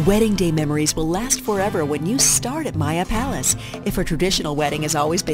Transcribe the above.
Wedding day memories will last forever when you start at Maya Palace. If a traditional wedding has always been